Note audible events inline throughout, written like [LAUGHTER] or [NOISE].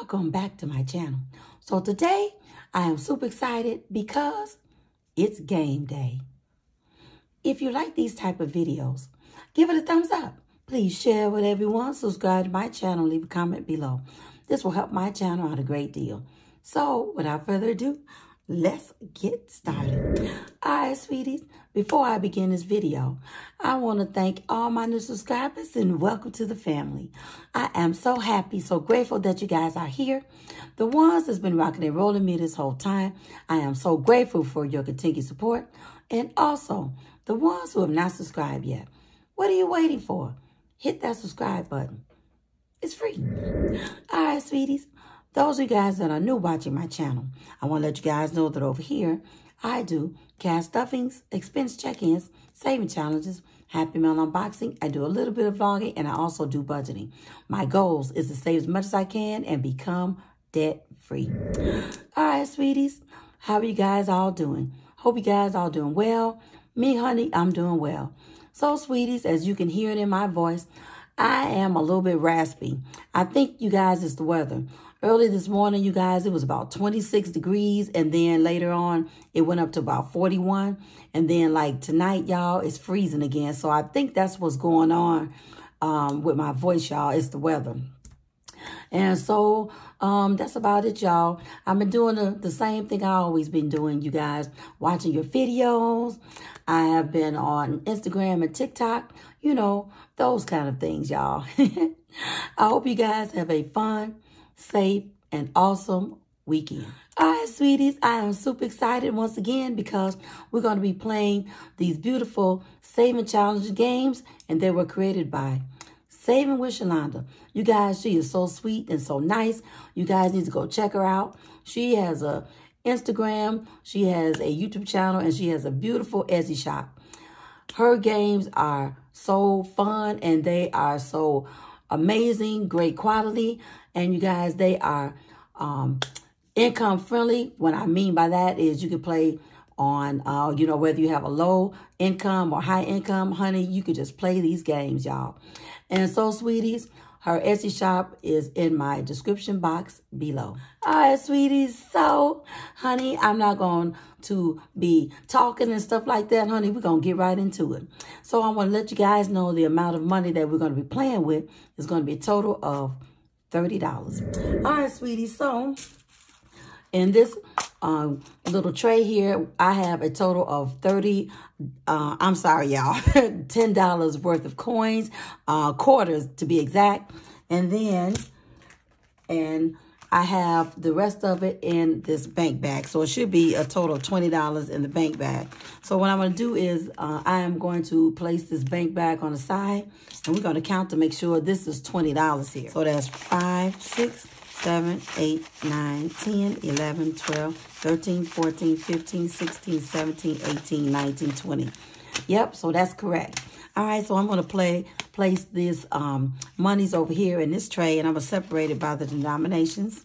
welcome back to my channel. So today I am super excited because it's game day. If you like these type of videos, give it a thumbs up. Please share with everyone, subscribe to my channel, leave a comment below. This will help my channel out a great deal. So without further ado, let's get started. All right, sweeties, before I begin this video, I want to thank all my new subscribers and welcome to the family. I am so happy, so grateful that you guys are here. The ones that's been rocking and rolling me this whole time, I am so grateful for your continued support. And also, the ones who have not subscribed yet, what are you waiting for? Hit that subscribe button. It's free. All right, sweeties. Those of you guys that are new watching my channel, I want to let you guys know that over here, I do cash stuffings, expense check-ins, saving challenges, Happy Meal unboxing. I do a little bit of vlogging, and I also do budgeting. My goals is to save as much as I can and become debt-free. All right, sweeties. How are you guys all doing? Hope you guys all doing well. Me, honey, I'm doing well. So, sweeties, as you can hear it in my voice, I am a little bit raspy. I think you guys it's the weather. Early this morning, you guys, it was about 26 degrees. And then later on, it went up to about 41. And then like tonight, y'all, it's freezing again. So I think that's what's going on um, with my voice, y'all. It's the weather. And so um, that's about it, y'all. I've been doing the, the same thing I always been doing, you guys. Watching your videos. I have been on Instagram and TikTok. You know, those kind of things, y'all. [LAUGHS] I hope you guys have a fun, safe, and awesome weekend. All right, sweeties, I am super excited once again because we're going to be playing these beautiful saving challenge games, and they were created by Saving with Shalonda. You guys, she is so sweet and so nice. You guys need to go check her out. She has a Instagram, she has a YouTube channel, and she has a beautiful Etsy shop. Her games are so fun and they are so amazing, great quality. And you guys, they are um, income friendly. What I mean by that is you can play on, uh, you know, whether you have a low income or high income, honey, you can just play these games, y'all. And so, sweeties, her Etsy shop is in my description box below. All right, sweeties. So, honey, I'm not going to be talking and stuff like that, honey. We're going to get right into it. So, I want to let you guys know the amount of money that we're going to be playing with is going to be a total of $30. All right, sweeties. So, in this um, little tray here, I have a total of 30, uh, I'm sorry, y'all, [LAUGHS] $10 worth of coins, uh, quarters to be exact. And then, and I have the rest of it in this bank bag. So it should be a total of $20 in the bank bag. So what I'm going to do is uh, I am going to place this bank bag on the side. And we're going to count to make sure this is $20 here. So that's five, six, 7, 8, 9, 10, 11, 12, 13, 14, 15, 16, 17, 18, 19, 20. Yep, so that's correct. All right, so I'm going to play place these um, monies over here in this tray, and I'm going to separate it by the denominations.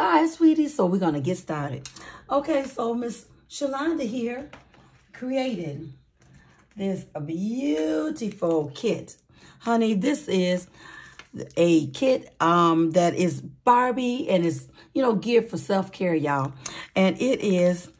All right, sweetie, so we're going to get started. Okay, so Miss Shalonda here created this a beautiful kit. Honey, this is a kit um, that is Barbie and is, you know, geared for self-care, y'all. And it is,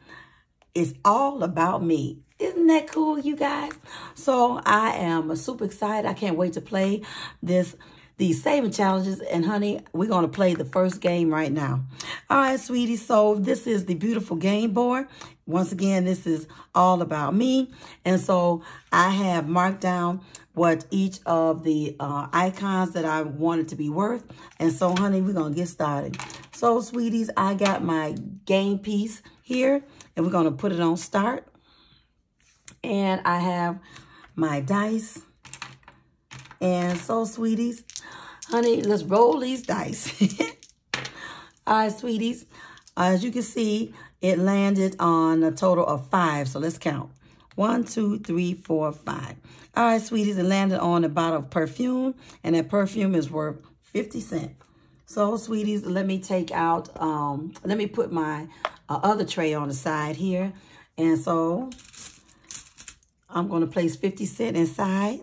it's all about me. Isn't that cool, you guys? So I am super excited. I can't wait to play this these saving challenges. And honey, we're going to play the first game right now. All right, sweetie. So this is the beautiful game board. Once again, this is all about me. And so I have marked down what each of the uh, icons that I wanted to be worth. And so, honey, we're going to get started. So, sweeties, I got my game piece here. And we're going to put it on start. And I have my dice. And so, sweeties, honey, let's roll these dice. [LAUGHS] All right, sweeties. As you can see, it landed on a total of five. So let's count. One, two, three, four, five. All right, sweeties, it landed on a bottle of perfume. And that perfume is worth 50 cents. So, sweeties, let me take out, um, let me put my uh, other tray on the side here. And so, I'm going to place 50 cent inside.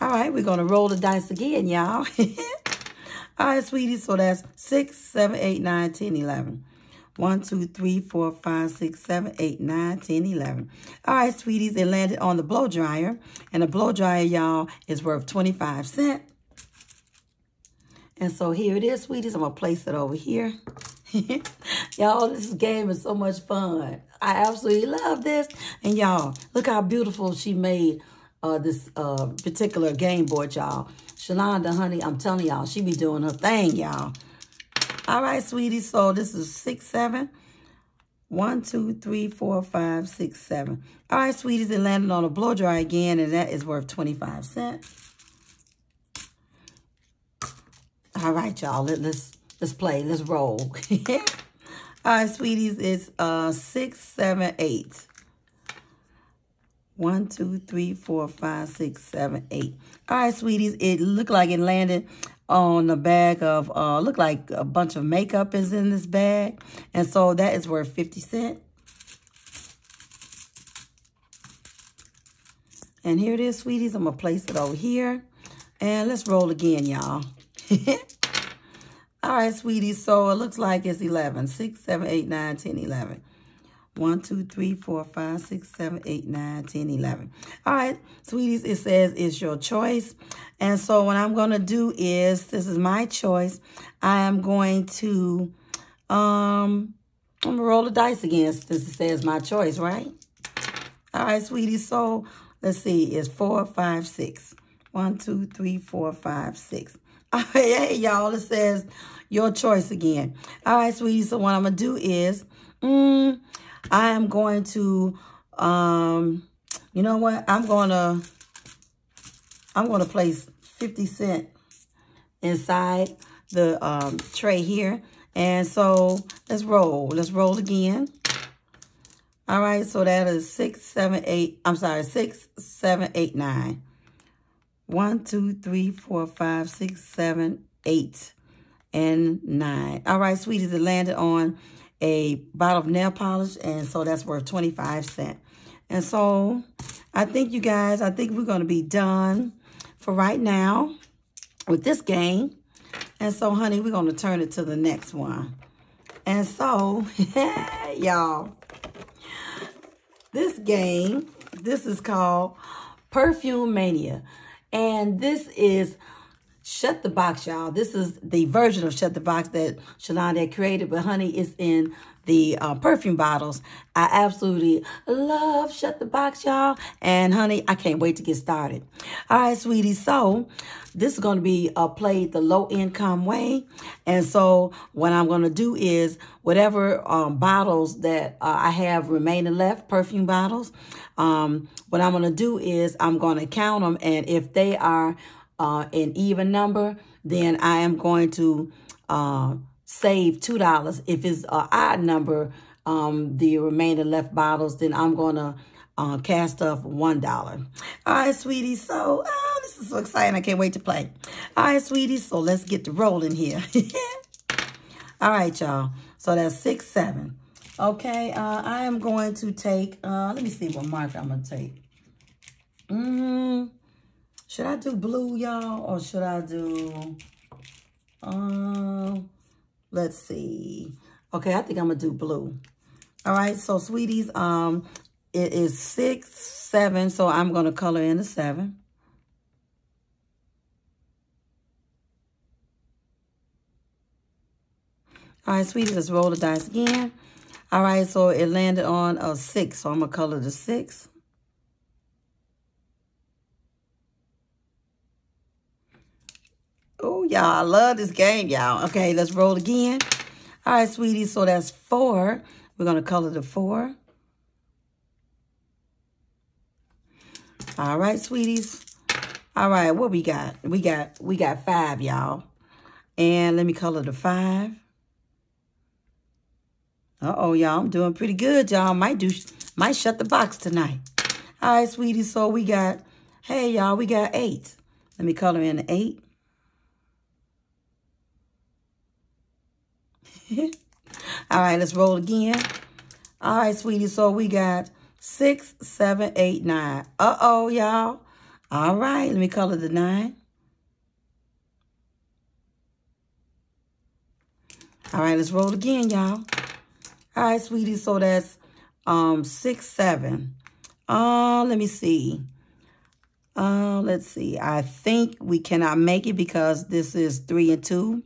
All right, we're going to roll the dice again, y'all. [LAUGHS] All right, sweeties, so that's 6, 7, 8, 9, 10, 11. 1, 2, 3, 4, 5, 6, 7, 8, 9, 10, 11. All right, sweeties, it landed on the blow dryer. And the blow dryer, y'all, is worth 25 cents. And so here it is, sweeties. I'm going to place it over here. [LAUGHS] y'all, this game is so much fun. I absolutely love this. And y'all, look how beautiful she made uh, this uh, particular game board, y'all. Shalonda, honey, I'm telling y'all, she be doing her thing, y'all. All right, sweetie. So this is six, seven. One, two, three, four, five, six, seven. All right, sweeties, it landed on a blow dry again, and that is worth 25 cents. All right, y'all. Let, let's let's play. Let's roll. [LAUGHS] All right, sweeties, it's uh six, seven, eight. One, two, three, four, five, six, seven, eight. All right, sweeties, it looked like it landed on the bag of, uh, look like a bunch of makeup is in this bag. And so that is worth 50 cents. And here it is, sweeties. I'm going to place it over here. And let's roll again, y'all. [LAUGHS] All right, sweeties. So it looks like it's 11. 6, 7, 8, 9, 10, 11. 1, 2, 3, 4, 5, 6, 7, 8, 9, 10, 11. All right, sweeties, it says it's your choice. And so what I'm going to do is, this is my choice. I am going to, um, I'm going to roll the dice again since it says my choice, right? All right, sweeties. So let's see. It's 4, 5, 6. 1, 2, 3, 4, 5, 6. [LAUGHS] All right, hey, y'all. It says your choice again. All right, sweeties. So what I'm going to do is, mm, I am going to, um, you know what? I'm going to, I'm going to place 50 cent inside the um, tray here. And so let's roll. Let's roll again. All right, so that is six, seven, eight. I'm sorry, six, seven, eight, nine. One, two, three, four, five, six, seven, eight, and nine. All right, sweeties, it landed on a bottle of nail polish, and so that's worth 25 cents. And so I think you guys, I think we're going to be done for right now with this game. And so, honey, we're going to turn it to the next one. And so, [LAUGHS] y'all, this game, this is called Perfume Mania. And this is Shut the Box, y'all. This is the version of Shut the Box that Shalonda created, but honey, it's in the uh, perfume bottles. I absolutely love Shut the Box, y'all. And honey, I can't wait to get started. All right, sweetie. So this is going to be uh, played the low income way. And so what I'm going to do is whatever um, bottles that uh, I have remaining left, perfume bottles, um, what I'm going to do is I'm going to count them. And if they are uh, an even number, then I am going to uh, save $2. If it's an odd number, um, the remainder left bottles, then I'm going to uh, cast off $1. All right, sweetie. So, oh, this is so exciting. I can't wait to play. All right, sweetie. So let's get the rolling here. [LAUGHS] All right, y'all. So that's 6, 7. Okay, uh, I am going to take, uh, let me see what marker I'm going to take. Mm, should I do blue, y'all? Or should I do... um? let's see. Okay, I think I'm going to do blue. All right, so sweeties, um, it is 6, 7, so I'm going to color in the 7. All right, sweeties, let's roll the dice again. All right, so it landed on a 6, so I'm going to color the 6. Y'all. I love this game, y'all. Okay, let's roll again. All right, sweetie. So that's four. We're going to color the four. All right, sweeties. All right, what we got? We got we got five, y'all. And let me color the five. Uh-oh, y'all. I'm doing pretty good, y'all. Might do might shut the box tonight. All right, sweetie. So we got, hey, y'all, we got eight. Let me color in the eight. [LAUGHS] All right, let's roll again. All right, sweetie, so we got six, seven, eight, nine. Uh-oh, y'all. All right, let me color the nine. All right, let's roll again, y'all. All right, sweetie, so that's um six, seven. Uh, let me see. Uh, let's see. I think we cannot make it because this is three and two.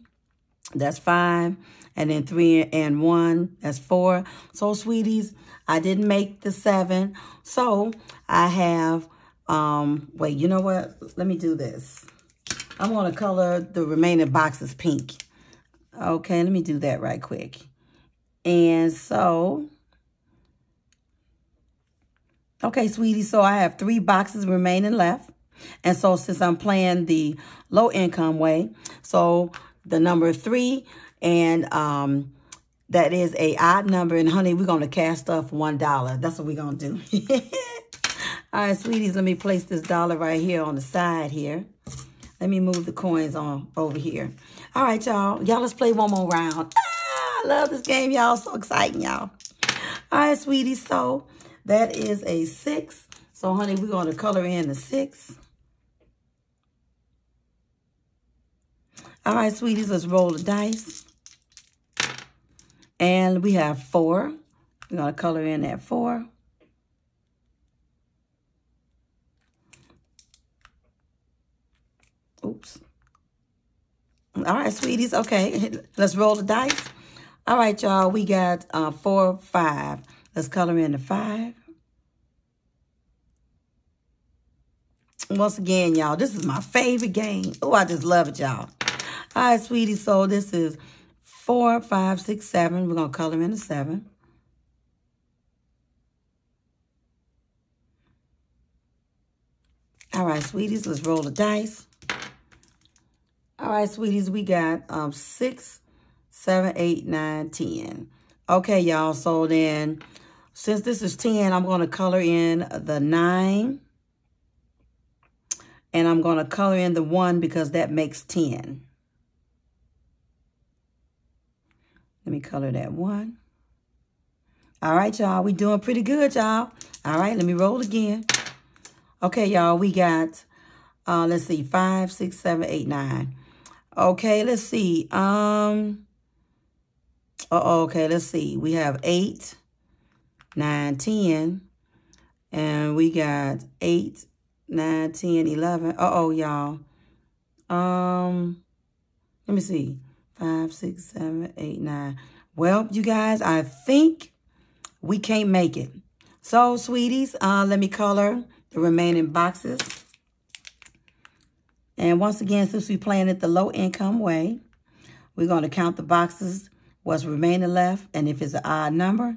That's five. And then three and one, that's four. So, sweeties, I didn't make the seven. So, I have, um, wait, you know what? Let me do this. I'm going to color the remaining boxes pink. Okay, let me do that right quick. And so, okay, sweetie, so I have three boxes remaining left. And so since I'm playing the low income way, so the number three and um, that is a odd number. And honey, we're going to cast off $1. That's what we're going to do. [LAUGHS] All right, sweeties, let me place this dollar right here on the side here. Let me move the coins on over here. All right, y'all. Y'all, let's play one more round. Ah, I love this game, y'all. So exciting, y'all. All right, sweeties. So that is a six. So, honey, we're going to color in the six. All right, sweeties, let's roll the dice. And we have four. We're going to color in that four. Oops. All right, sweeties. Okay, let's roll the dice. All right, y'all. We got uh, four, five. Let's color in the five. Once again, y'all, this is my favorite game. Oh, I just love it, y'all. All right, sweetie. So this is four, five, six, seven. We're going to color in the seven. All right, sweeties, let's roll the dice. All right, sweeties, we got um six, seven, eight, nine, ten. Okay, y'all, so then since this is 10, I'm going to color in the 9. And I'm going to color in the 1 because that makes 10. Let me color that 1. All right, y'all. We doing pretty good, y'all. All right, let me roll again. Okay, y'all. We got, uh, let's see, five, six, seven, eight, nine. Okay, let's see. Um, uh, okay, let's see. We have 8, nine, ten. And we got 8, 9, 10, 11. Uh-oh, y'all. Um, let me see. 5, 6, 7, 8, 9. Well, you guys, I think we can't make it. So, sweeties, uh, let me color the remaining boxes. And once again, since we're playing it the low income way, we're going to count the boxes, what's remaining left. And if it's an odd number,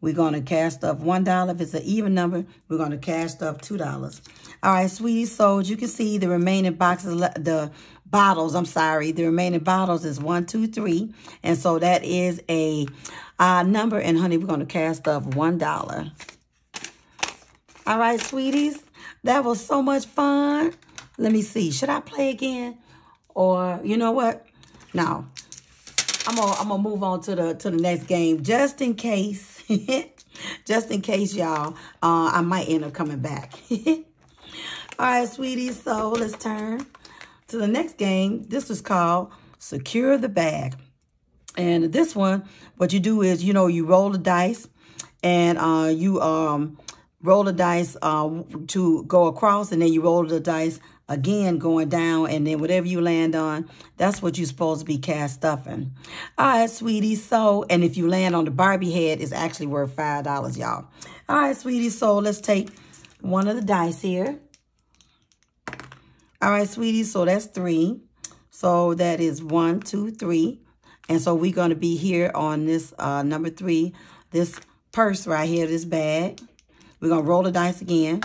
we're going to cast up $1. If it's an even number, we're going to cast up $2. All right, sweeties, so as you can see, the remaining boxes, the bottles, I'm sorry, the remaining bottles is one, two, three. And so that is a odd number. And honey, we're going to cast up $1. All right, sweeties, that was so much fun. Let me see. Should I play again? Or, you know what? No. I'm gonna I'm gonna move on to the to the next game just in case. [LAUGHS] just in case y'all uh I might end up coming back. [LAUGHS] All right, sweeties. So let's turn to the next game. This is called Secure the Bag. And this one, what you do is, you know, you roll the dice and uh, you um, roll the dice uh, to go across and then you roll the dice again going down and then whatever you land on that's what you're supposed to be cash stuffing all right sweetie. So and if you land on the barbie head it's actually worth five dollars y'all. All right sweetie. So let's take one of the dice here all right sweetie so that's three so that is one two three and so we're going to be here on this uh number three this purse right here this bag we're going to roll the dice again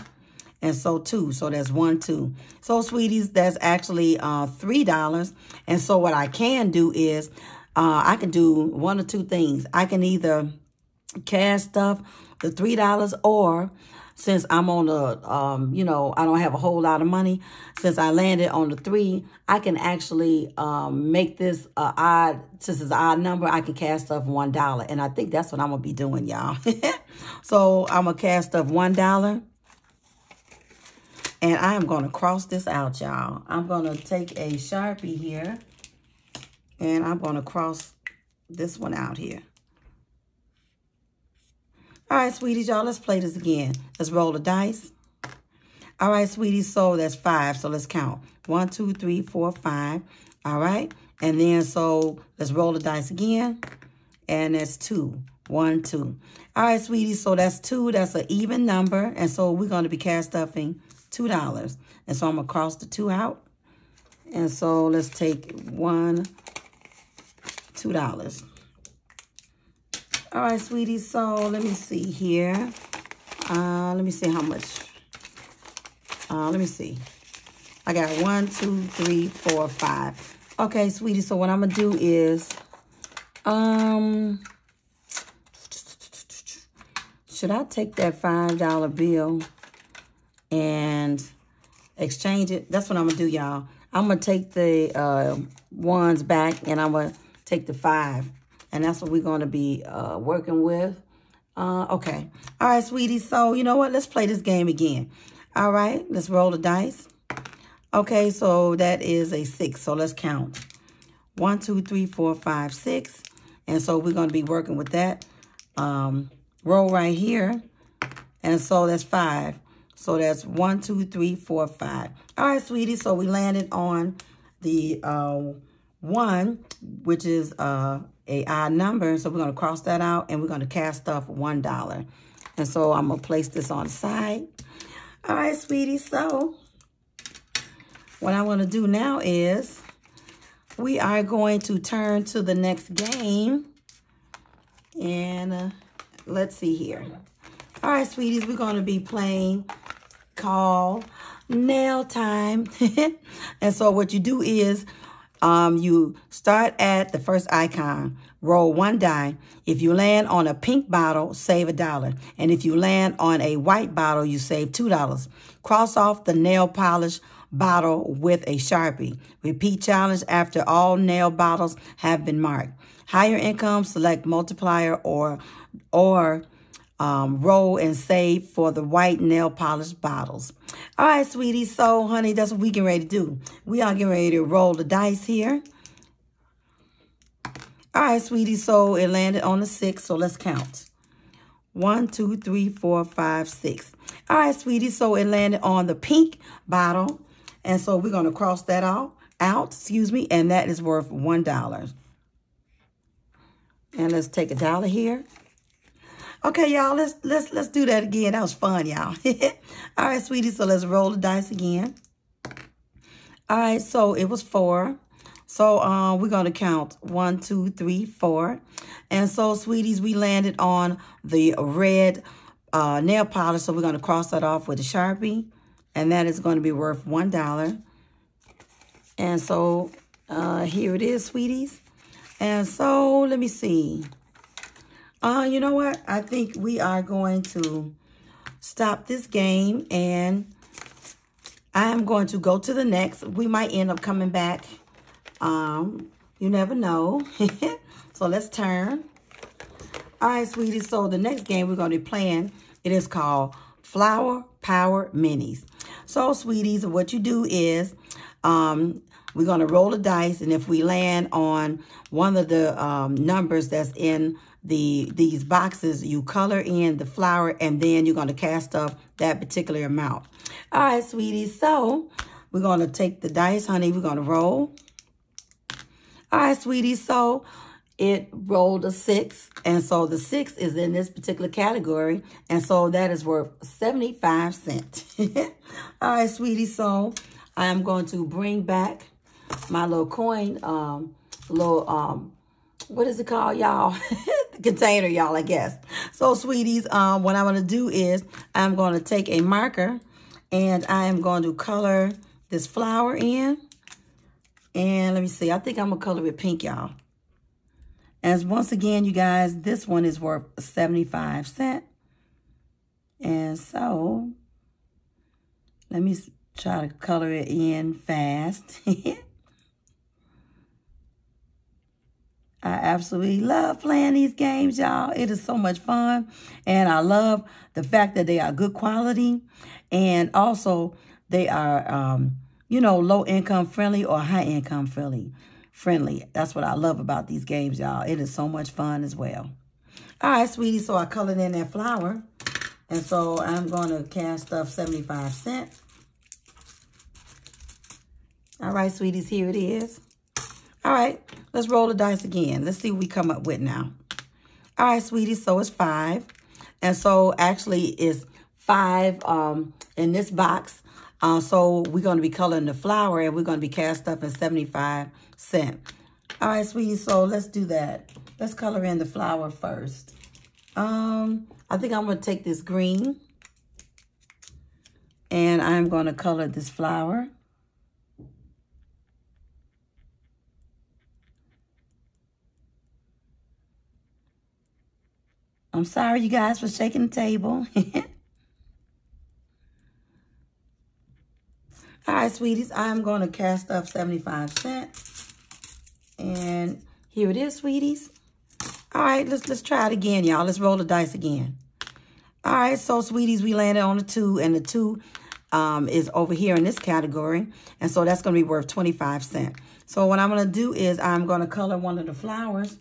and so two. So that's one, two. So, sweeties, that's actually uh, $3. And so what I can do is uh, I can do one or two things. I can either cash stuff, the $3, or since I'm on the, um, you know, I don't have a whole lot of money, since I landed on the three, I can actually um, make this uh, odd, since it's an odd number, I can cast off $1. And I think that's what I'm going to be doing, y'all. [LAUGHS] so I'm going to cash stuff $1. And I am going to cross this out, y'all. I'm going to take a Sharpie here. And I'm going to cross this one out here. All right, sweeties, y'all, let's play this again. Let's roll the dice. All right, sweeties, so that's five. So let's count. One, two, three, four, five. All right. And then so let's roll the dice again. And that's two. One, two. All right, sweeties, so that's two. That's an even number. And so we're going to be cash stuffing $2. And so I'm going to cross the two out. And so let's take one, $2. All right, sweetie. So let me see here. Uh, let me see how much. Uh, let me see. I got one, two, three, four, five. Okay, sweetie. So what I'm gonna do is, um, should I take that five dollar bill and exchange it? That's what I'm gonna do, y'all. I'm gonna take the uh, ones back and I'm gonna take the five and that's what we're going to be uh, working with. Uh, okay. All right, sweetie. So, you know what? Let's play this game again. All right. Let's roll the dice. Okay, so that is a six. So let's count. One, two, three, four, five, six. And so we're going to be working with that um, roll right here. And so that's five. So that's one, two, three, four, five. All right, sweetie. So we landed on the uh, one, which is uh, a odd number. So we're going to cross that out and we're going to cast off $1. And so I'm going to place this on side. All right, sweetie. So what I want to do now is we are going to turn to the next game. And uh, let's see here. All right, sweeties, we're going to be playing call nail time. [LAUGHS] and so what you do is um, you start at the first icon, roll one die. If you land on a pink bottle, save a dollar. And if you land on a white bottle, you save $2. Cross off the nail polish bottle with a Sharpie. Repeat challenge after all nail bottles have been marked. Higher income, select multiplier or, or um, roll and save for the white nail polish bottles. All right, sweetie. So, honey, that's what we getting ready to do. We are getting ready to roll the dice here. All right, sweetie. So, it landed on the six. So, let's count. One, two, three, four, five, six. All right, sweetie. So, it landed on the pink bottle. And so, we're going to cross that out, out, excuse me. And that is worth $1. And let's take a dollar here. Okay, y'all, let's let's let's do that again. That was fun, y'all. [LAUGHS] All right, sweetie, so let's roll the dice again. All right, so it was four. So um, we're going to count one, two, three, four. And so, sweeties, we landed on the red uh, nail polish. So we're going to cross that off with a Sharpie. And that is going to be worth $1. And so uh, here it is, sweeties. And so let me see. Uh, you know what? I think we are going to stop this game and I am going to go to the next. We might end up coming back. Um, you never know. [LAUGHS] so let's turn. All right, sweetie. So the next game we're going to be playing, it is called Flower Power Minis. So, sweeties, what you do is um, we're going to roll the dice. And if we land on one of the um, numbers that's in the these boxes, you color in the flower, and then you're going to cast off that particular amount. All right, sweetie. So we're going to take the dice, honey. We're going to roll. All right, sweetie. So it rolled a six. And so the six is in this particular category. And so that is worth 75 cents. [LAUGHS] All right, sweetie. So I am going to bring back my little coin, um, little, um, what is it called, y'all? [LAUGHS] container, y'all, I guess. So, sweeties, um, what I'm going to do is I'm going to take a marker and I am going to color this flower in. And let me see. I think I'm going to color it pink, y'all. As once again, you guys, this one is worth 75 cents. And so, let me try to color it in fast. [LAUGHS] I absolutely love playing these games, y'all. It is so much fun. And I love the fact that they are good quality. And also they are, um, you know, low income friendly or high income friendly. Friendly. That's what I love about these games, y'all. It is so much fun as well. All right, sweetie. So I colored in that flower. And so I'm going to cash stuff 75 cents. All right, sweeties, here it is. All right, let's roll the dice again. Let's see what we come up with now. All right, sweetie, so it's five. And so actually it's five um, in this box. Uh, so we're going to be coloring the flower and we're going to be cast up in 75 cent. All right, sweetie, so let's do that. Let's color in the flower first. Um, I think I'm going to take this green and I'm going to color this flower. I'm sorry, you guys, for shaking the table. [LAUGHS] All right, sweeties, I'm going to cast up 75 cents. And here it is, sweeties. All right, let's let's try it again, y'all. Let's roll the dice again. All right, so, sweeties, we landed on a 2, and the 2 um, is over here in this category. And so that's going to be worth 25 cents. So what I'm going to do is I'm going to color one of the flowers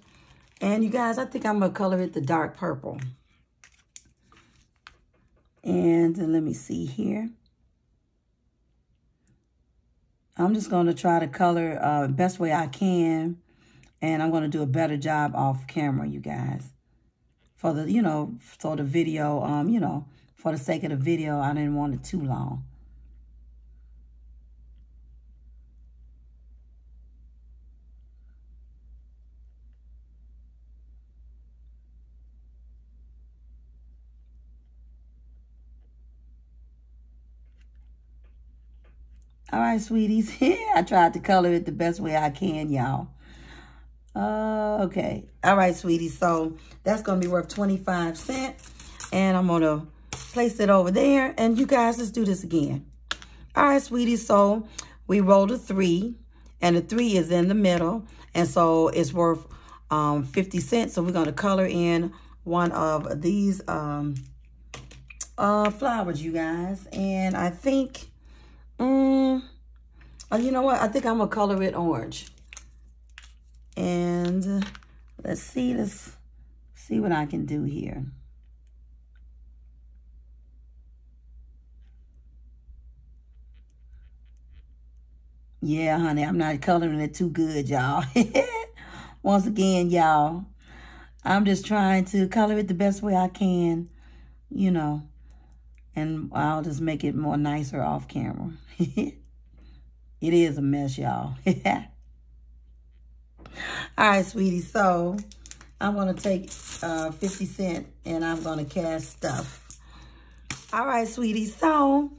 and you guys, I think I'm going to color it the dark purple. And let me see here. I'm just going to try to color uh, best way I can. And I'm going to do a better job off camera, you guys. For the, you know, for the video, um, you know, for the sake of the video, I didn't want it too long. All right, sweeties. [LAUGHS] I tried to color it the best way I can, y'all. Uh, okay. All right, sweeties. So that's going to be worth 25 cents. And I'm going to place it over there. And you guys, let's do this again. All right, sweeties. So we rolled a three. And the three is in the middle. And so it's worth um, 50 cents. So we're going to color in one of these um, uh, flowers, you guys. And I think Mm, oh, you know what? I think I'm going to color it orange. And let's see. Let's see what I can do here. Yeah, honey, I'm not coloring it too good, y'all. [LAUGHS] Once again, y'all, I'm just trying to color it the best way I can, you know. And I'll just make it more nicer off camera. [LAUGHS] it is a mess, y'all. [LAUGHS] All right, sweetie. So I'm going to take uh, 50 cent and I'm going to cash stuff. All right, sweetie. So,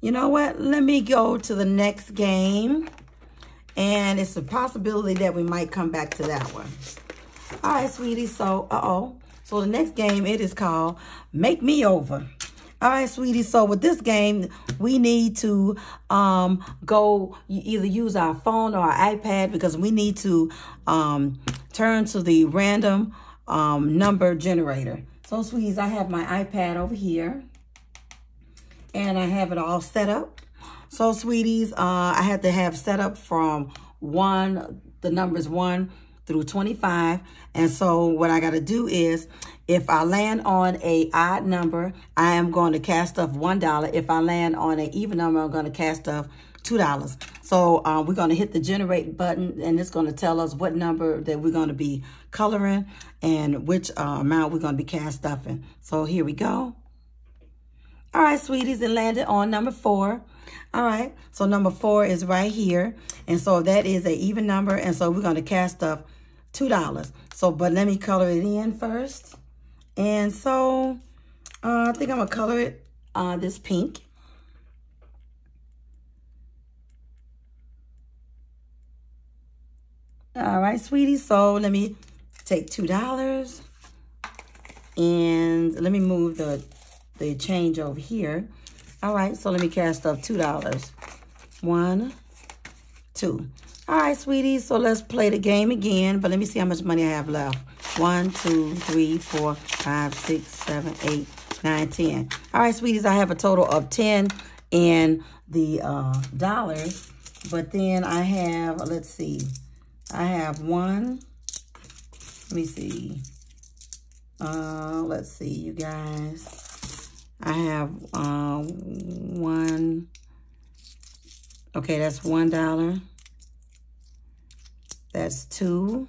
you know what? Let me go to the next game. And it's a possibility that we might come back to that one. All right, sweetie. So, uh-oh. So the next game, it is called Make Me Over. All right, sweetie. So with this game, we need to um, go either use our phone or our iPad because we need to um, turn to the random um, number generator. So, sweeties, I have my iPad over here. And I have it all set up. So, sweeties, uh, I had to have set up from 1, the numbers 1 through 25. And so what I got to do is if I land on a odd number, I am going to cast off $1. If I land on an even number, I'm going to cast off $2. So uh, we're going to hit the generate button and it's going to tell us what number that we're going to be coloring and which uh, amount we're going to be cast off in. So here we go. All right, sweeties, it landed on number four. All right, so number four is right here. And so that is an even number. And so we're going to cast off $2. So, but let me color it in first. And so, uh, I think I'm going to color it uh, this pink. All right, sweetie. So let me take $2 and let me move the, the change over here. All right, so let me cast up $2. One, two. All right, sweeties, so let's play the game again, but let me see how much money I have left. One, two, three, four, five, six, seven, eight, nine, ten. All right, sweeties, I have a total of 10 in the uh, dollars. But then I have, let's see, I have one, let me see, uh, let's see, you guys. I have uh, one, okay, that's one dollar. That's two.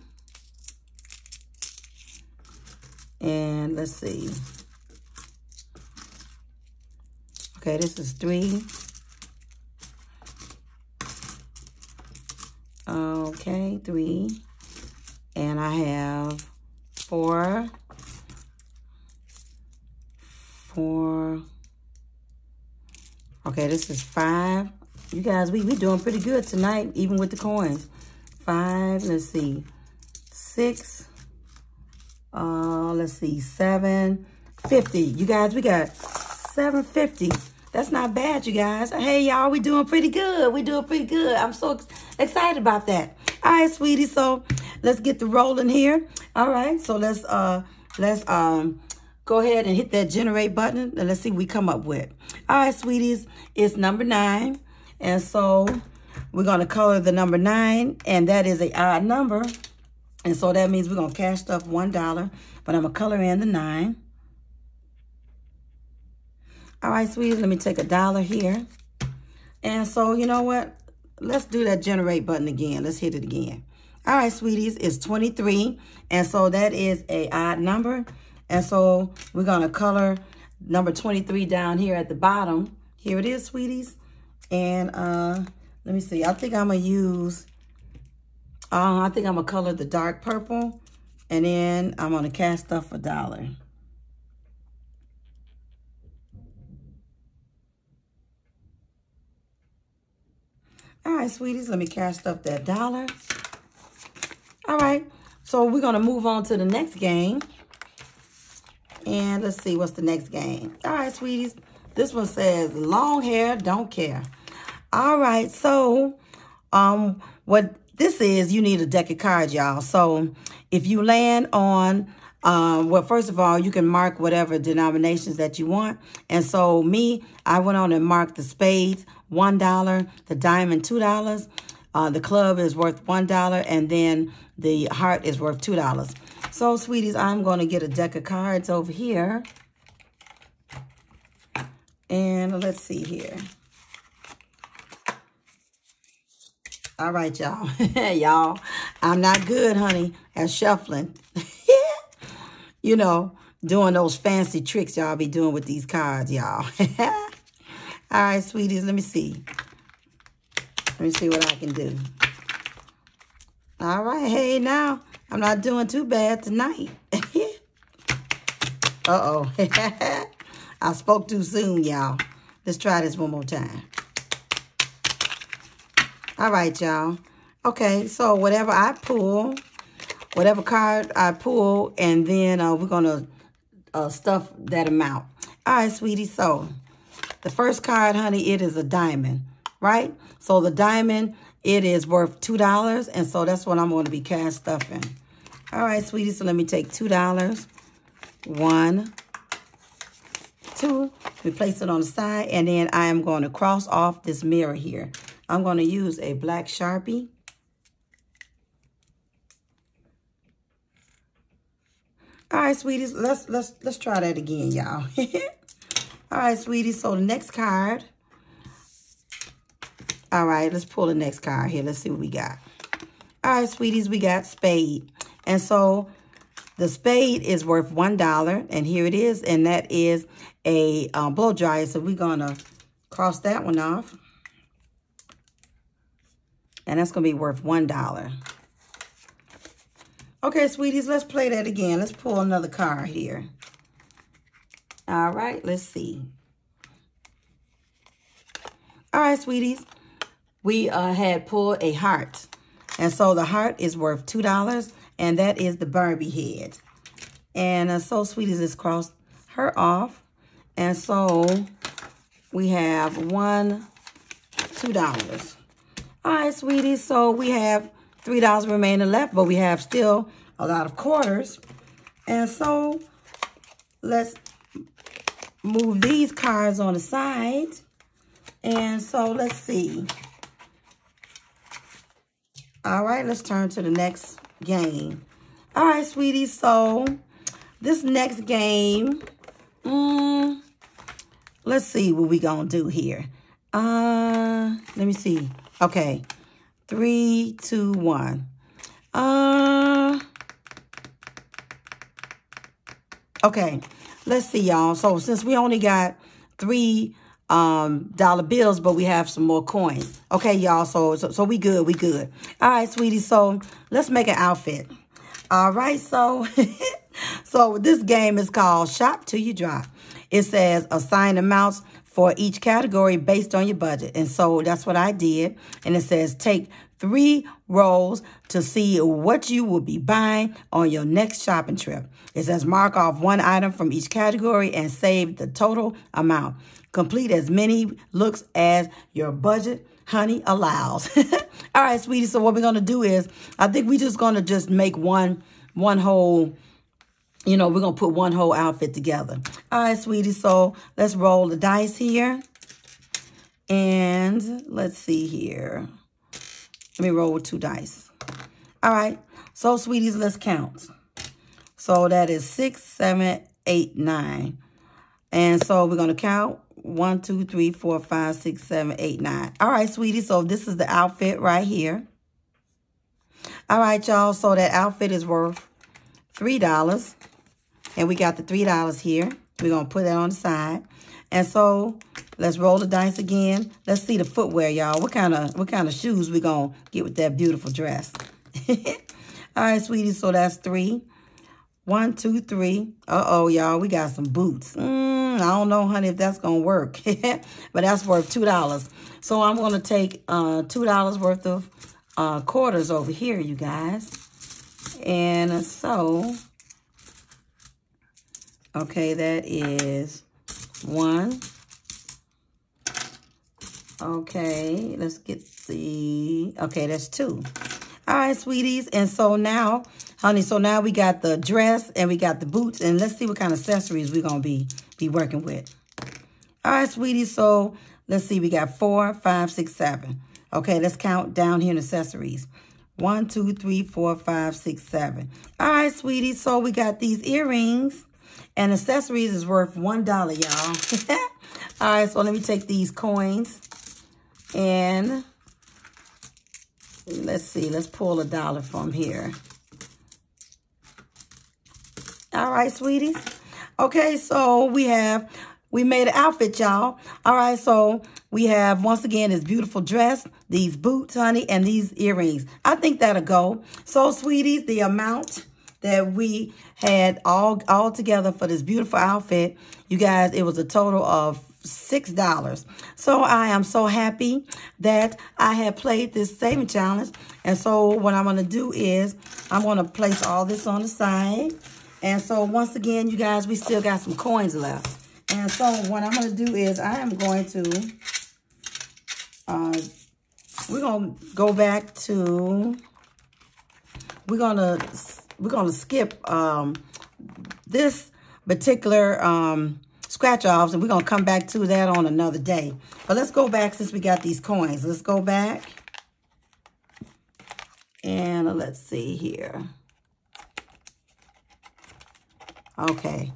And let's see. Okay, this is three. Okay, three. And I have four. Four. Okay, this is five. You guys, we, we doing pretty good tonight, even with the coins. Five, let's see, six, uh, let's see, seven, 50. You guys, we got 750. That's not bad, you guys. Hey, y'all, we doing pretty good. We doing pretty good. I'm so excited about that. All right, sweetie. So let's get the rolling here. All right. So let's uh let's um go ahead and hit that generate button and let's see what we come up with. All right, sweeties. It's number nine. And so we're going to color the number nine, and that is a odd number. And so that means we're going to cash stuff $1, but I'm going to color in the nine. All right, sweeties, let me take a dollar here. And so, you know what? Let's do that generate button again. Let's hit it again. All right, sweeties, it's 23. And so that is a odd number. And so we're going to color number 23 down here at the bottom. Here it is, sweeties. And uh, let me see. I think I'm going to use, uh, I think I'm going to color the dark purple. And then I'm going to cash stuff a dollar. All right, sweeties, let me cast up that dollar. All right, so we're going to move on to the next game. And let's see, what's the next game? All right, sweeties, this one says, long hair, don't care. All right, so um, what this is, you need a deck of cards, y'all. So if you land on um, well, first of all, you can mark whatever denominations that you want. And so me, I went on and marked the spades, $1, the diamond, $2. Uh, the club is worth $1, and then the heart is worth $2. So, sweeties, I'm going to get a deck of cards over here. And let's see here. All right, y'all. [LAUGHS] y'all, I'm not good, honey, at shuffling [LAUGHS] you know, doing those fancy tricks y'all be doing with these cards, y'all. [LAUGHS] All right, sweeties, let me see. Let me see what I can do. All right, hey, now, I'm not doing too bad tonight. Uh-oh. I spoke too soon, y'all. Let's try this one more time. All right, y'all. Okay, so whatever I pull, whatever card I pull, and then uh, we're going to uh, stuff that amount. All right, sweetie. So the first card, honey, it is a diamond, right? So the diamond, it is worth $2, and so that's what I'm going to be cash stuffing. All right, sweetie, so let me take $2. One, two. We place it on the side, and then I am going to cross off this mirror here. I'm going to use a black Sharpie. All right, sweeties, let's let's let's try that again, y'all. [LAUGHS] All right, sweeties. So the next card. All right, let's pull the next card here. Let's see what we got. All right, sweeties, we got spade. And so the spade is worth $1. And here it is. And that is a um, blow dryer. So we're going to cross that one off. And that's going to be worth $1. Okay, sweeties, let's play that again. Let's pull another card here. All right, let's see. All right, sweeties. We uh, had pulled a heart. And so the heart is worth $2. And that is the Barbie head. And uh, so, sweeties, let's cross her off. And so we have one, $2. All right, sweetie, So we have $3 remaining left, but we have still a lot of quarters. And so let's move these cards on the side. And so let's see. All right, let's turn to the next game. All right, sweetie. So this next game, mm, let's see what we gonna do here. Uh, let me see. Okay, three, two, one. Uh, okay, let's see, y'all. So since we only got three um dollar bills but we have some more coins. Okay y'all. So, so so we good we good. All right sweetie. So let's make an outfit. All right so [LAUGHS] so this game is called shop till you drop. It says assign amounts for each category based on your budget and so that's what i did and it says take three rolls to see what you will be buying on your next shopping trip. It says mark off one item from each category and save the total amount. Complete as many looks as your budget honey allows. [LAUGHS] All right, sweetie. So what we're going to do is, I think we're just going to just make one, one whole, you know, we're going to put one whole outfit together. All right, sweetie. So let's roll the dice here. And let's see here. Let me roll with two dice. All right. So, sweeties, let's count. So that is six, seven, eight, nine. And so we're going to count one, two, three, four, five, six, seven, eight, nine. All right, sweetie. So this is the outfit right here. All right, y'all. So that outfit is worth $3. And we got the $3 here. We're going to put that on the side. And so let's roll the dice again. Let's see the footwear, y'all. What kind of what kind of shoes we going to get with that beautiful dress? [LAUGHS] All right, sweetie. So that's three. One, two, three. Uh-oh, y'all. We got some boots. Mm, I don't know, honey, if that's going to work. [LAUGHS] but that's worth $2. So I'm going to take uh, $2 worth of uh, quarters over here, you guys. And so, okay, that is one. Okay, let's get the, okay, that's two. All right, sweeties. And so now, honey, so now we got the dress and we got the boots. And let's see what kind of accessories we're going to be, be working with. All right, sweeties. So let's see. We got four, five, six, seven. Okay, let's count down here in accessories. One, two, three, four, five, six, seven. All right, sweeties. So we got these earrings. And accessories is worth $1, y'all. [LAUGHS] All right, so let me take these coins. And let's see. Let's pull a dollar from here. All right, sweeties. Okay, so we have, we made an outfit, y'all. All right, so we have, once again, this beautiful dress, these boots, honey, and these earrings. I think that'll go. So, sweeties, the amount that we had all all together for this beautiful outfit. You guys, it was a total of $6. So I am so happy that I have played this saving challenge. And so what I'm going to do is I'm going to place all this on the side. And so once again, you guys, we still got some coins left. And so what I'm going to do is I am going to, uh, we're going to go back to, we're going to we're going to skip um, this particular um, scratch offs and we're going to come back to that on another day. But let's go back since we got these coins. Let's go back. And let's see here. Okay.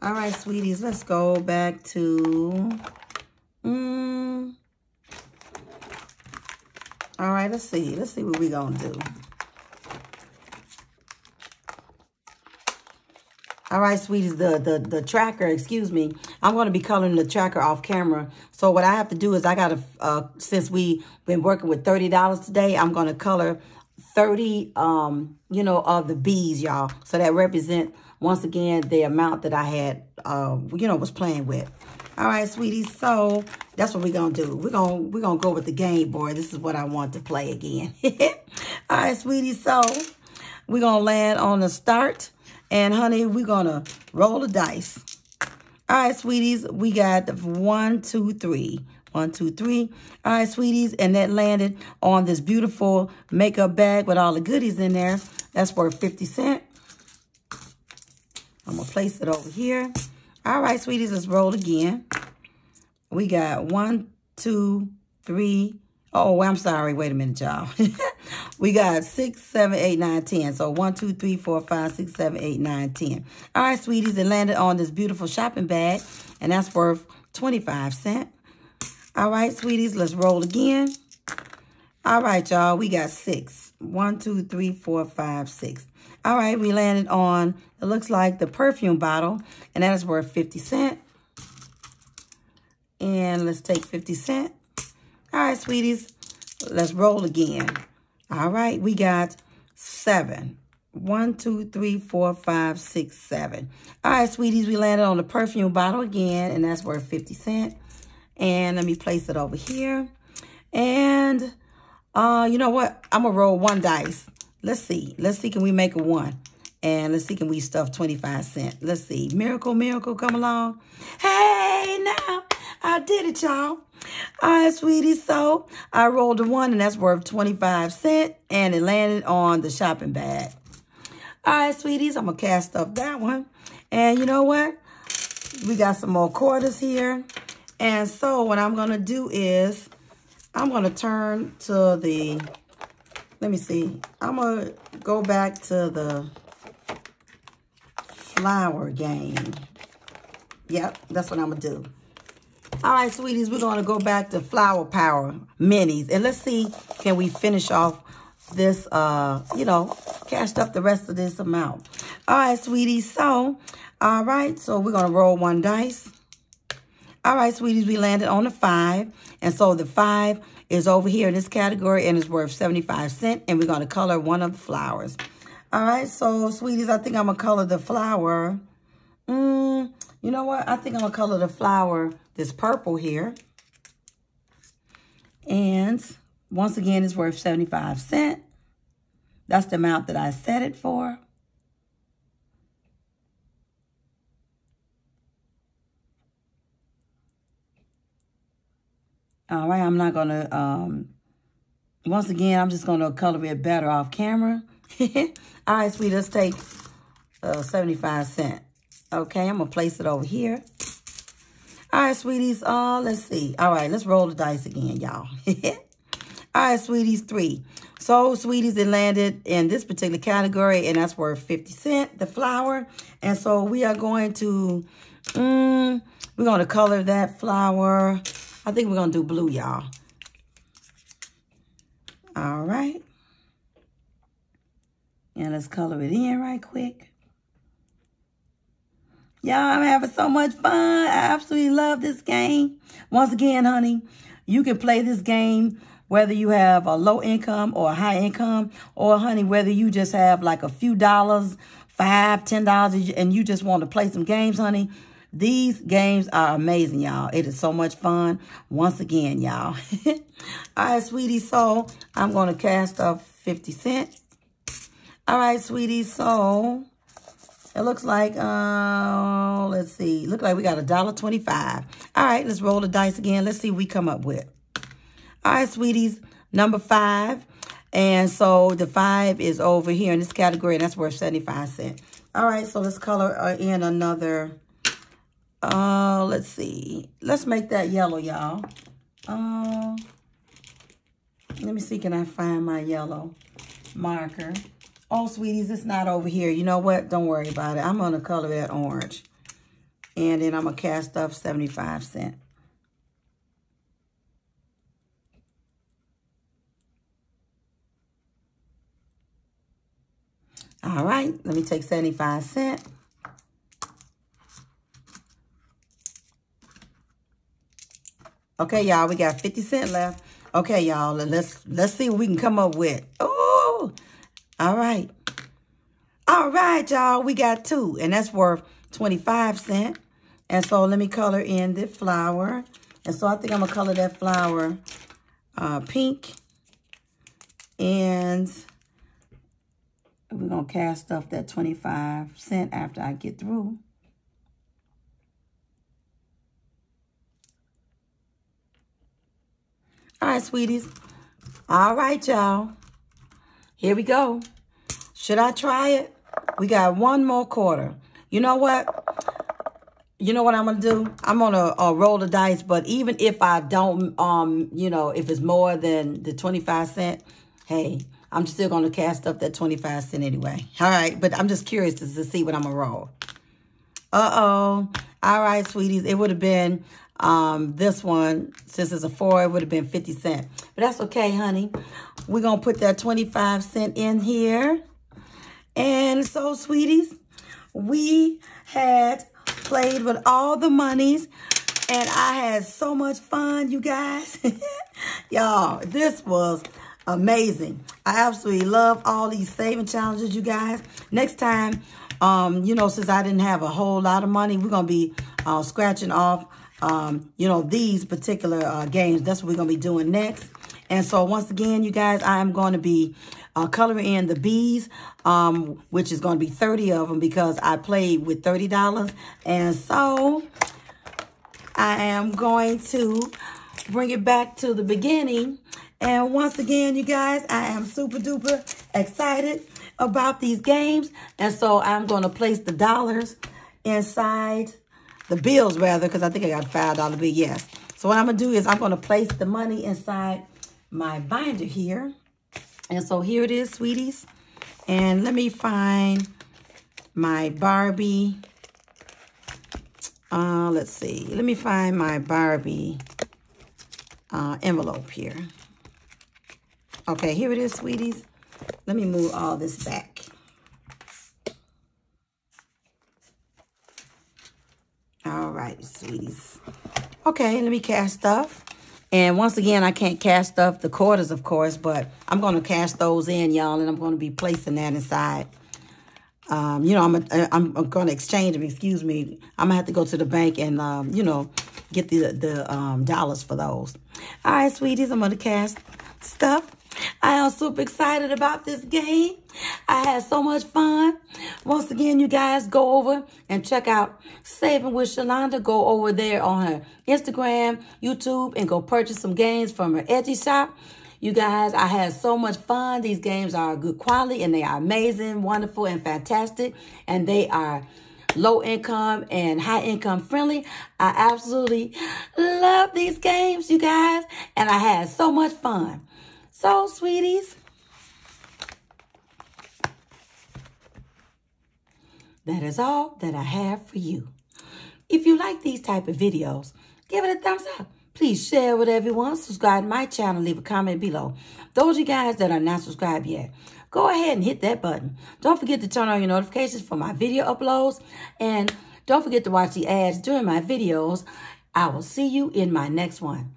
All right, sweeties, let's go back to... Mm, all right, let's see. Let's see what we're going to do. All right, sweeties, the, the, the tracker, excuse me, I'm going to be coloring the tracker off camera. So what I have to do is I got to, uh, since we've been working with $30 today, I'm going to color 30, um, you know, of the bees, y'all. So that represent, once again, the amount that I had, uh, you know, was playing with. All right, sweeties. So that's what we're going to do. We're going we're gonna go with the game board. This is what I want to play again. [LAUGHS] All right, sweeties. So we're going to land on the start. And honey, we're to roll the dice. All right, sweeties, we got one, two, three. One, two, three. All right, sweeties, and that landed on this beautiful makeup bag with all the goodies in there. That's worth 50 cents. I'm to place it over here. All right, sweeties, let's roll again. We got one, two, three. Oh, I'm sorry. Wait a minute, y'all. [LAUGHS] we got six, seven, eight, nine, ten. So one, two, three, four, five, six, seven, eight, nine, ten. All right, sweeties, it landed on this beautiful shopping bag, and that's worth 25 cents. All right, sweeties, let's roll again. All right, y'all, we got six. One, two, three, four, five, six. All right, we landed on, it looks like the perfume bottle, and that is worth 50 cents. And let's take 50 cents. All right, sweeties, let's roll again. All right, we got seven. One, two, three, four, five, six, seven. All right, sweeties, we landed on the perfume bottle again, and that's worth 50 cents. And let me place it over here. And uh, you know what? I'm going to roll one dice. Let's see. Let's see, can we make a one? And let's see, can we stuff 25 cents? Let's see. Miracle, miracle, come along. Hey, now, I did it, y'all. All right, sweetie. So I rolled a one, and that's worth 25 cents. And it landed on the shopping bag. All right, sweeties. I'm going to cast up that one. And you know what? We got some more quarters here. And so what I'm going to do is I'm going to turn to the, let me see. I'm going to go back to the flower game. Yep, that's what I'm going to do. All right, sweeties, we're going to go back to Flower Power Minis. And let's see, can we finish off this, uh, you know, cashed up the rest of this amount. All right, sweeties. So, all right. So, we're going to roll one dice. All right, sweeties, we landed on a five. And so, the five is over here in this category and it's worth 75 cents. And we're going to color one of the flowers. All right, so, sweeties, I think I'm going to color the flower. Mm, you know what? I think I'm going to color the flower this purple here. And once again, it's worth 75 cents. That's the amount that I set it for. All right, I'm not going to, um, once again, I'm just going to color it better off camera. [LAUGHS] All right, sweet, let's take uh, 75 cents. Okay, I'm going to place it over here. All right, sweeties, uh, let's see. All right, let's roll the dice again, y'all. [LAUGHS] All right, sweeties, three. So, sweeties, it landed in this particular category, and that's worth 50 cents, the flower. And so we are going to, mm, we're going to color that flower. I think we're going to do blue, y'all. All right. And let's color it in right quick. Y'all, I'm having so much fun. I absolutely love this game. Once again, honey, you can play this game whether you have a low income or a high income, or honey, whether you just have like a few dollars, five, ten dollars, and you just want to play some games, honey. These games are amazing, y'all. It is so much fun. Once again, y'all. [LAUGHS] All right, sweetie. So I'm going to cast off 50 cents. All right, sweetie. So it looks like, uh, let's see. Look like we got a dollar twenty-five. All right, let's roll the dice again. Let's see what we come up with. All right, sweeties, number five. And so the five is over here in this category, and that's worth 75 cents. All right, so let's color uh, in another, uh, let's see. Let's make that yellow, y'all. Uh, let me see, can I find my yellow marker? Oh, sweeties, it's not over here. You know what? Don't worry about it. I'm going to color that orange. And then I'm going to cast off 75 cents. All right, let me take 75 cents. Okay, y'all, we got 50 cents left. Okay, y'all, let's let's see what we can come up with. Oh, all right. All right, y'all, we got two, and that's worth 25 cents. And so let me color in the flower. And so I think I'm going to color that flower uh, pink. And we're going to cast off that 25 cent after I get through. All right, sweeties. All right, y'all. Here we go. Should I try it? We got one more quarter. You know what? you know what I'm going to do? I'm going to uh, roll the dice, but even if I don't, um, you know, if it's more than the 25 cent, hey, I'm still going to cast up that 25 cent anyway. All right, but I'm just curious to, to see what I'm going to roll. Uh-oh. All right, sweeties. It would have been um, this one, since it's a four, it would have been 50 cent. But that's okay, honey. We're going to put that 25 cent in here. And so, sweeties, we had played with all the monies. And I had so much fun, you guys. [LAUGHS] Y'all, this was amazing. I absolutely love all these saving challenges, you guys. Next time, um, you know, since I didn't have a whole lot of money, we're going to be uh, scratching off, um, you know, these particular uh, games. That's what we're going to be doing next. And so once again, you guys, I am going to be uh, coloring in the bees, um, which is going to be 30 of them because I played with $30. And so I am going to bring it back to the beginning. And once again, you guys, I am super duper excited about these games. And so I'm going to place the dollars inside, the bills rather, because I think I got a $5 bill, yes. So what I'm going to do is I'm going to place the money inside my binder here. And so here it is, sweeties. And let me find my Barbie. Uh, let's see. Let me find my Barbie uh, envelope here. Okay, here it is, sweeties. Let me move all this back. All right, sweeties. Okay, let me cash stuff. And once again, I can't cash stuff, the quarters, of course, but I'm going to cast those in, y'all, and I'm going to be placing that inside. Um, you know, I'm, a, I'm going to exchange them, excuse me. I'm going to have to go to the bank and, um, you know, get the, the um, dollars for those. All right, sweeties, I'm going to cash stuff. I am super excited about this game. I had so much fun. Once again, you guys go over and check out Saving with Shalonda. Go over there on her Instagram, YouTube, and go purchase some games from her Etsy shop. You guys, I had so much fun. These games are good quality and they are amazing, wonderful, and fantastic. And they are low income and high income friendly. I absolutely love these games, you guys. And I had so much fun. So, sweeties, that is all that I have for you. If you like these type of videos, give it a thumbs up. Please share with everyone. Subscribe to my channel. Leave a comment below. Those of you guys that are not subscribed yet, go ahead and hit that button. Don't forget to turn on your notifications for my video uploads. And don't forget to watch the ads during my videos. I will see you in my next one.